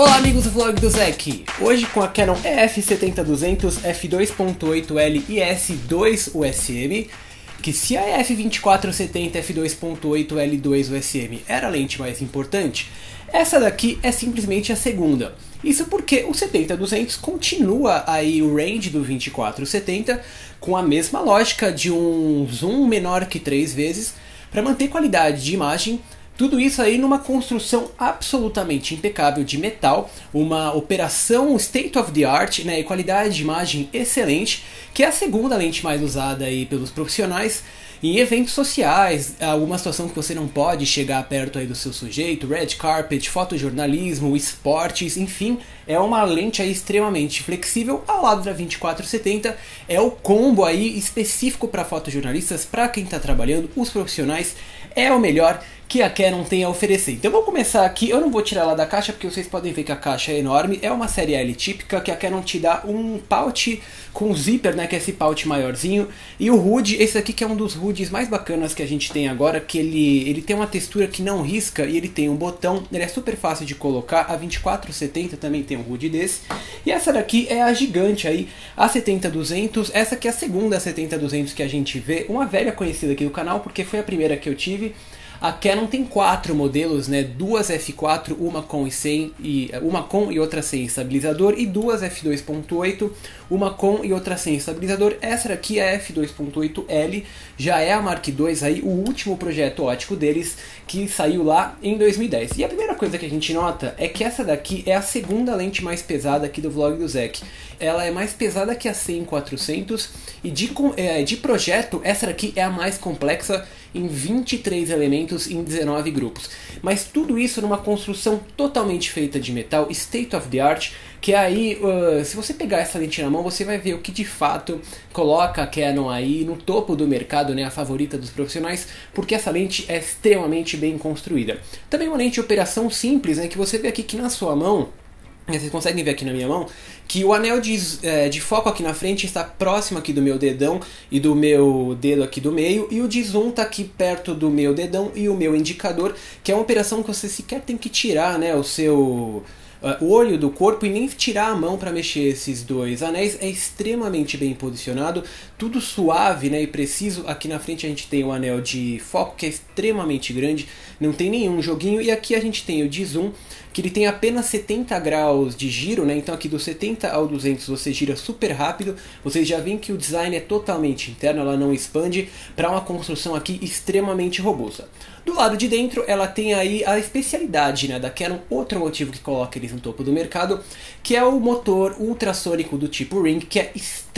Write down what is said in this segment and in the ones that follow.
Olá amigos do vlog do Zek! Hoje com a Canon EF70-200 f2.8L e S2 USM, que se a EF2470 f2.8L2 USM era a lente mais importante, essa daqui é simplesmente a segunda. Isso porque o 70-200 continua aí o range do 24-70 com a mesma lógica de um zoom menor que 3 vezes para manter qualidade de imagem tudo isso aí numa construção absolutamente impecável de metal, uma operação state of the art né, e qualidade de imagem excelente, que é a segunda lente mais usada aí pelos profissionais em eventos sociais, alguma situação que você não pode chegar perto aí do seu sujeito, red carpet, fotojornalismo, esportes, enfim, é uma lente aí extremamente flexível. Ao lado da 2470, é o combo aí específico para fotojornalistas, para quem está trabalhando, os profissionais, é o melhor que a Canon tem a oferecer. Então vamos começar aqui, eu não vou tirar ela da caixa porque vocês podem ver que a caixa é enorme, é uma série L típica que a Canon te dá um pouch com zíper, né, que é esse pouch maiorzinho, e o HUD, esse aqui que é um dos HUDs mais bacanas que a gente tem agora, que ele, ele tem uma textura que não risca e ele tem um botão, ele é super fácil de colocar, a 2470 também tem um HUD desse, e essa daqui é a gigante aí, a 70-200, essa aqui é a segunda 70-200 que a gente vê, uma velha conhecida aqui do canal, porque foi a primeira que eu tive, a Canon tem quatro modelos, né? Duas F4, uma com e sem e uma com e outra sem estabilizador e duas F2.8, uma com e outra sem estabilizador. Essa aqui é a F2.8L, já é a Mark II aí, o último projeto ótico deles que saiu lá em 2010. E a primeira coisa que a gente nota é que essa daqui é a segunda lente mais pesada aqui do vlog do Zek. Ela é mais pesada que a 100 400 e de, é, de projeto essa daqui é a mais complexa em 23 elementos em 19 grupos. Mas tudo isso numa construção totalmente feita de metal, state of the art, que aí, uh, se você pegar essa lente na mão, você vai ver o que de fato coloca a Canon aí no topo do mercado, né, a favorita dos profissionais, porque essa lente é extremamente bem construída. Também uma lente de operação simples, né, que você vê aqui que na sua mão vocês conseguem ver aqui na minha mão que o anel de, é, de foco aqui na frente está próximo aqui do meu dedão e do meu dedo aqui do meio e o de zoom está aqui perto do meu dedão e o meu indicador, que é uma operação que você sequer tem que tirar né, o seu uh, o olho do corpo e nem tirar a mão para mexer esses dois anéis. É extremamente bem posicionado, tudo suave né, e preciso. Aqui na frente a gente tem o anel de foco que é extremamente grande, não tem nenhum joguinho. E aqui a gente tem o de zoom que ele tem apenas 70 graus de giro, né? Então aqui do 70 ao 200 você gira super rápido. Vocês já veem que o design é totalmente interno, ela não expande para uma construção aqui extremamente robusta. Do lado de dentro, ela tem aí a especialidade né, da Canon, outro motivo que coloca eles no topo do mercado, que é o motor ultrassônico do tipo Ring, que é extremamente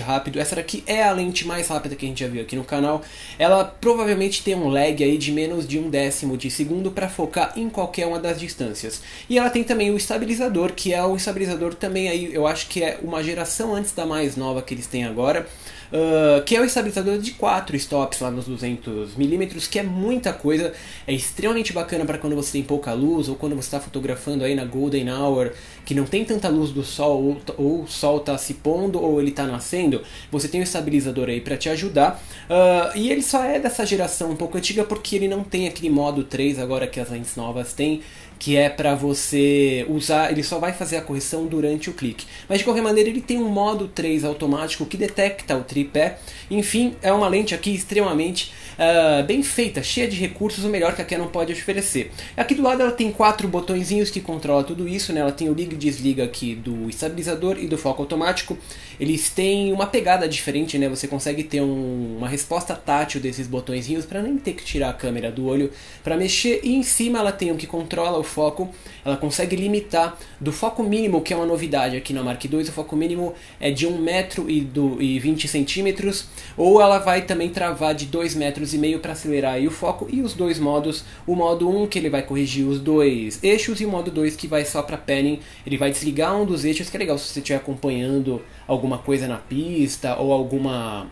rápido. Essa daqui é a lente mais rápida que a gente já viu aqui no canal. Ela provavelmente tem um lag aí de menos de um décimo de segundo para focar em qualquer uma das distâncias. E ela tem também o estabilizador, que é o estabilizador também aí, eu acho que é uma geração antes da mais nova que eles têm agora. Uh, que é o estabilizador de 4 stops lá nos 200mm, que é muita coisa, é extremamente bacana para quando você tem pouca luz ou quando você está fotografando aí na Golden Hour, que não tem tanta luz do sol ou, ou o sol está se pondo ou ele está nascendo, você tem o estabilizador aí para te ajudar. Uh, e ele só é dessa geração um pouco antiga porque ele não tem aquele modo 3 agora que as lentes novas têm, que é para você usar, ele só vai fazer a correção durante o clique. Mas de qualquer maneira, ele tem um modo 3 automático que detecta o tripé. Enfim, é uma lente aqui extremamente uh, bem feita, cheia de recursos, o melhor que a Canon pode oferecer. Aqui do lado ela tem quatro botõezinhos que controla tudo isso, né? Ela tem o liga e desliga aqui do estabilizador e do foco automático. Eles têm uma pegada diferente, né? Você consegue ter um, uma resposta tátil desses botõezinhos para nem ter que tirar a câmera do olho para mexer. E em cima ela tem o que controla o foco, ela consegue limitar do foco mínimo, que é uma novidade aqui na Mark II, o foco mínimo é de 1 metro e, do, e 20 centímetros, ou ela vai também travar de 2 metros e meio para acelerar o foco, e os dois modos, o modo 1 que ele vai corrigir os dois eixos e o modo 2 que vai só para panning, ele vai desligar um dos eixos, que é legal se você estiver acompanhando alguma coisa na pista ou alguma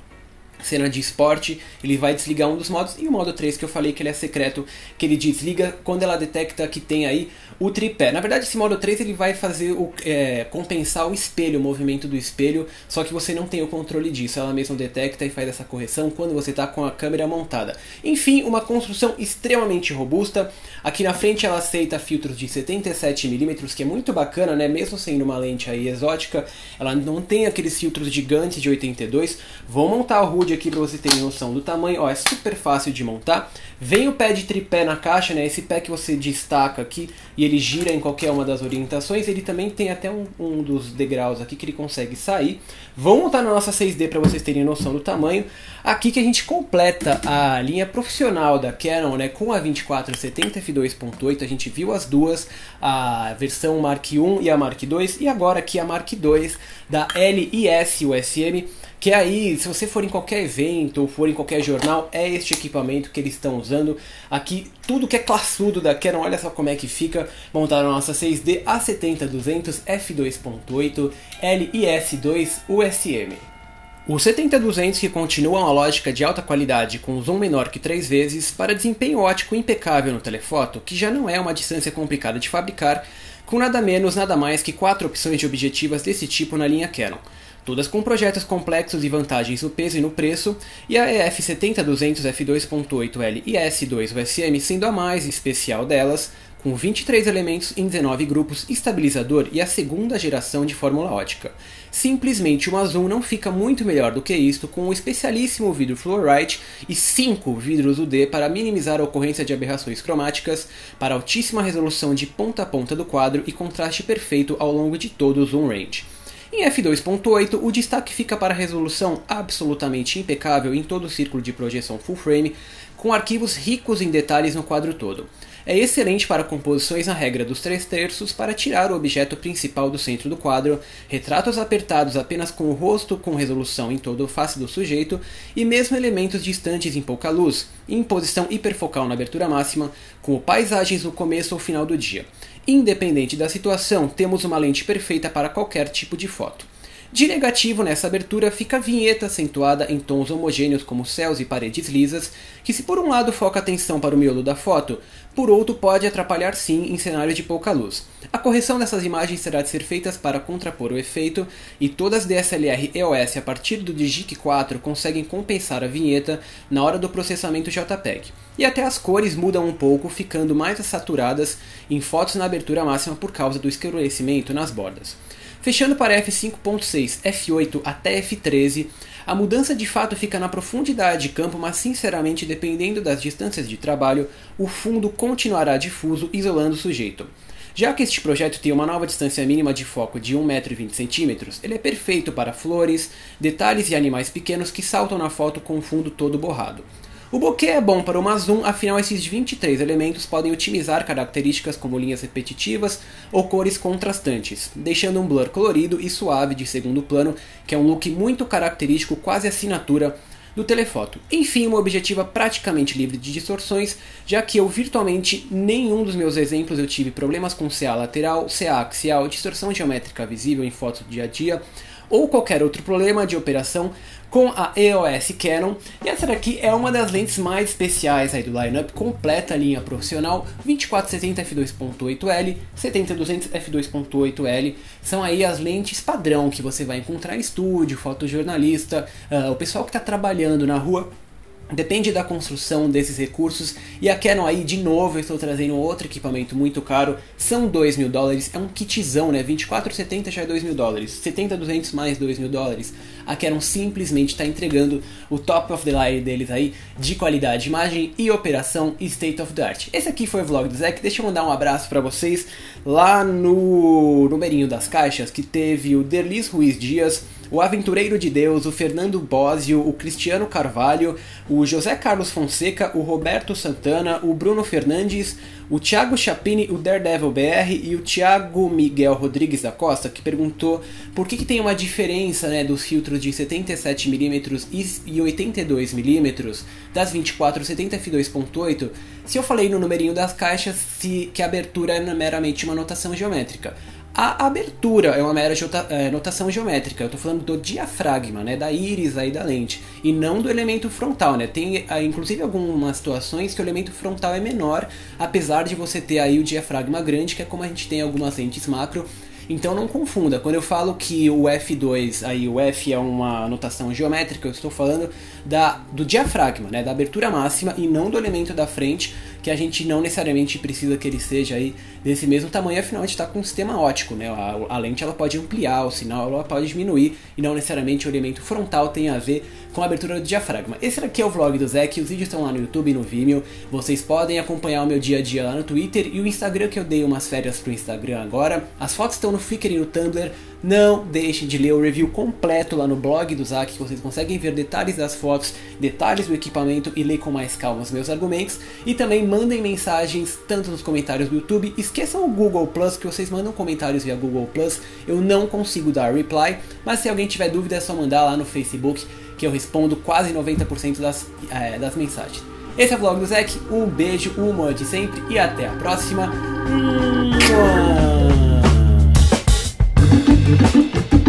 cena de esporte, ele vai desligar um dos modos, e o modo 3 que eu falei que ele é secreto, que ele desliga quando ela detecta que tem aí o tripé. Na verdade, esse modo 3 ele vai fazer o, é, compensar o espelho, o movimento do espelho, só que você não tem o controle disso. Ela mesma detecta e faz essa correção quando você está com a câmera montada. Enfim, uma construção extremamente robusta. Aqui na frente ela aceita filtros de 77mm, que é muito bacana, né? Mesmo sendo uma lente aí exótica, ela não tem aqueles filtros gigantes de 82. Vou montar o HUD aqui para você ter noção do tamanho. Ó, é super fácil de montar. Vem o pé de tripé na caixa, né? Esse pé que você destaca aqui e ele gira em qualquer uma das orientações. Ele também tem até um, um dos degraus aqui que ele consegue sair. Vamos montar na nossa 6D para vocês terem noção do tamanho. Aqui que a gente completa a linha profissional da Canon, né? Com a 2470 f2.8, a gente viu as duas, a versão Mark I e a Mark II, e agora aqui a Mark II da LIS USM que aí, se você for em qualquer evento ou for em qualquer jornal, é este equipamento que eles estão usando. Aqui, tudo que é classudo da Canon, olha só como é que fica. Montaram a nossa 6D A70-200 f2.8 LIS2 USM. O 70-200 que continua uma lógica de alta qualidade com zoom menor que 3 vezes para desempenho ótico impecável no telefoto, que já não é uma distância complicada de fabricar, com nada menos nada mais que quatro opções de objetivas desse tipo na linha Canon todas com projetos complexos e vantagens no peso e no preço, e a EF70-200 f2.8L e S2 USM sendo a mais especial delas, com 23 elementos em 19 grupos, estabilizador e a segunda geração de fórmula ótica. Simplesmente uma zoom não fica muito melhor do que isto, com um especialíssimo vidro Fluorite e 5 vidros UD para minimizar a ocorrência de aberrações cromáticas, para altíssima resolução de ponta a ponta do quadro e contraste perfeito ao longo de todo o zoom range. Em f2.8, o destaque fica para a resolução absolutamente impecável em todo o círculo de projeção full frame, com arquivos ricos em detalhes no quadro todo. É excelente para composições na regra dos 3 terços para tirar o objeto principal do centro do quadro, retratos apertados apenas com o rosto com resolução em todo o face do sujeito e mesmo elementos distantes em pouca luz, em posição hiperfocal na abertura máxima, como paisagens no começo ou final do dia. Independente da situação, temos uma lente perfeita para qualquer tipo de foto. De negativo nessa abertura fica a vinheta acentuada em tons homogêneos como céus e paredes lisas, que se por um lado foca a atenção para o miolo da foto, por outro pode atrapalhar sim em cenários de pouca luz. A correção dessas imagens terá de ser feita para contrapor o efeito, e todas as DSLR EOS a partir do Digic 4 conseguem compensar a vinheta na hora do processamento JPEG. E até as cores mudam um pouco, ficando mais saturadas em fotos na abertura máxima por causa do escurecimento nas bordas. Fechando para f5.6, f8 até f13, a mudança de fato fica na profundidade de campo, mas sinceramente, dependendo das distâncias de trabalho, o fundo continuará difuso, isolando o sujeito. Já que este projeto tem uma nova distância mínima de foco de 1,20m, ele é perfeito para flores, detalhes e animais pequenos que saltam na foto com o fundo todo borrado. O bokeh é bom para uma zoom, afinal esses 23 elementos podem otimizar características como linhas repetitivas ou cores contrastantes, deixando um blur colorido e suave de segundo plano, que é um look muito característico, quase assinatura do telefoto. Enfim, uma objetiva praticamente livre de distorções, já que eu virtualmente nenhum dos meus exemplos eu tive problemas com CA lateral, CA axial, distorção geométrica visível em fotos do dia a dia, ou qualquer outro problema de operação com a EOS Canon. E essa daqui é uma das lentes mais especiais aí do lineup, completa a linha profissional 2470 f2.8L, 70-200 f2.8L. São aí as lentes padrão que você vai encontrar em estúdio, fotojornalista, uh, o pessoal que está trabalhando na rua Depende da construção desses recursos e a Canon aí, de novo, eu estou trazendo outro equipamento muito caro, são 2 mil dólares, é um kitzão, né? 24,70 já é 2 mil dólares, 70, 200 mais 2 mil dólares. A Canon simplesmente está entregando o top of the line deles aí, de qualidade, imagem e operação state of the art. Esse aqui foi o vlog do Zé, deixa eu mandar um abraço para vocês lá no numerinho das caixas, que teve o Derlis Ruiz Dias, o Aventureiro de Deus, o Fernando Bósio, o Cristiano Carvalho, o José Carlos Fonseca, o Roberto Santana, o Bruno Fernandes, o Thiago Chapini, o Daredevil BR e o Thiago Miguel Rodrigues da Costa, que perguntou por que, que tem uma diferença né, dos filtros de 77mm e 82mm das 2470 f2.8 se eu falei no numerinho das caixas se, que a abertura é meramente uma notação geométrica. A abertura é uma mera é, notação geométrica. Eu estou falando do diafragma, né, da íris aí da lente, e não do elemento frontal, né? Tem é, inclusive algumas situações que o elemento frontal é menor, apesar de você ter aí o diafragma grande, que é como a gente tem algumas lentes macro. Então não confunda, quando eu falo que o F2, aí o F é uma notação geométrica, eu estou falando da, do diafragma, né, da abertura máxima e não do elemento da frente, que a gente não necessariamente precisa que ele seja aí desse mesmo tamanho, afinal a gente está com um sistema ótico, né, a, a, lente ela pode ampliar, o sinal ela pode diminuir e não necessariamente o elemento frontal tem a ver com a abertura do diafragma. Esse aqui é o vlog do Zé, os vídeos estão lá no YouTube e no Vimeo, vocês podem acompanhar o meu dia a dia lá no Twitter e o Instagram que eu dei umas férias pro Instagram agora, as fotos estão no Flickr e no Tumblr. Não deixem de ler o review completo lá no blog do Zack, que vocês conseguem ver detalhes das fotos, detalhes do equipamento e ler com mais calma os meus argumentos. E também mandem mensagens tanto nos comentários do YouTube. Esqueçam o Google Plus, que vocês mandam comentários via Google Plus. Eu não consigo dar reply, mas se alguém tiver dúvida é só mandar lá no Facebook, que eu respondo quase 90% das, é, das mensagens. Esse é o vlog do Zack, um beijo, um humor de sempre e até a próxima. thank you